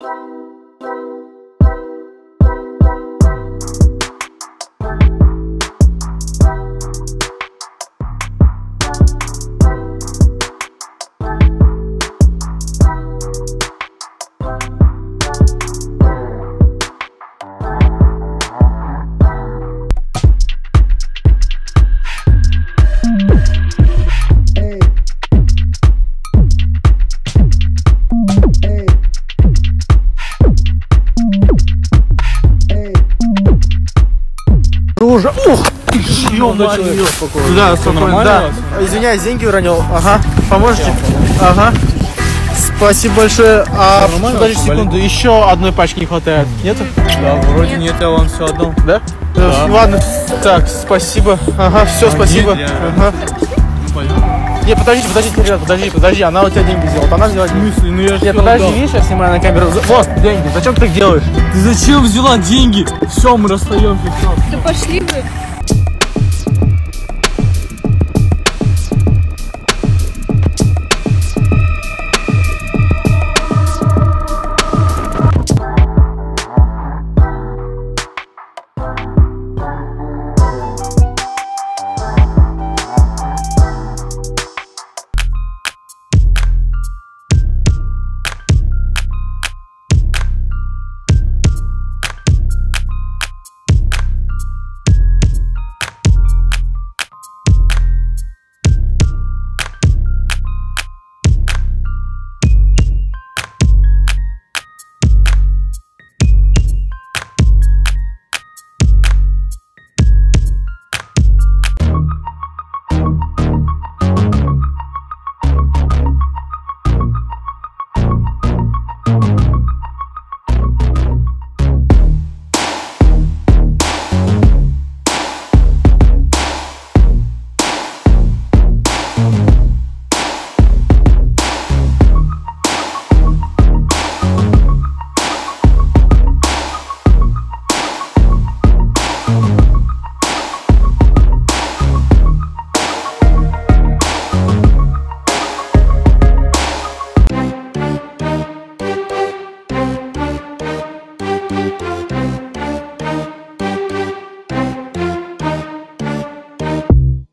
you ух ты ж, ё-моё. Да, спокойно, да. Извиняюсь, деньги уронил. Ага, поможете? Ага. Спасибо большое. А, подожди секунду, еще одной пачки не хватает. Нету? Да, вроде нет, я вам все отдал. Да? Э, Ладно, так, спасибо. Ага, все, спасибо. нет, Ага. Не, подождите, подождите, ребят, подожди, подожди, она у тебя деньги сделала. Вот Она взяла деньги. смысле? Ну я же Нет, подожди, видишь, я снимаю на камеру. Вот, деньги, зачем ты так делаешь? Ты зачем взяла деньги? Все, мы расстаемся, все. Да пошли вы.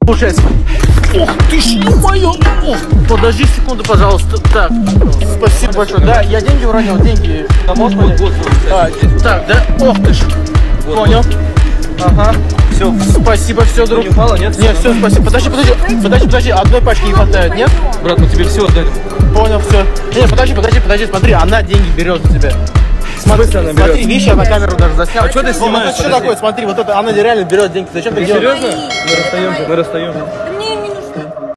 Слушай, Ох ты ж, ё-моё! Ох, Подожди секунду, пожалуйста. Так, спасибо большое. Да, я деньги уронил, деньги. Да, можешь понять? А, Так, да? Ох ты ж. Понял. Ага. Все, спасибо, все, друг. Не упала, нет? Нет, все, спасибо. Подожди, подожди, подожди, подожди, одной пачки не хватает, нет? Брат, мы тебе все отдали. Понял, все. Нет, подожди, подожди, подожди, смотри, она деньги берет у тебя. Смотри, смысле она смотри, видишь, я на камеру даже заснял. А чё ты снимаешь? Это что такое? Смотри, вот это, она реально берет деньги. Зачем ты делаешь? Серьезно? Мы расстаемся, мы расстаемся.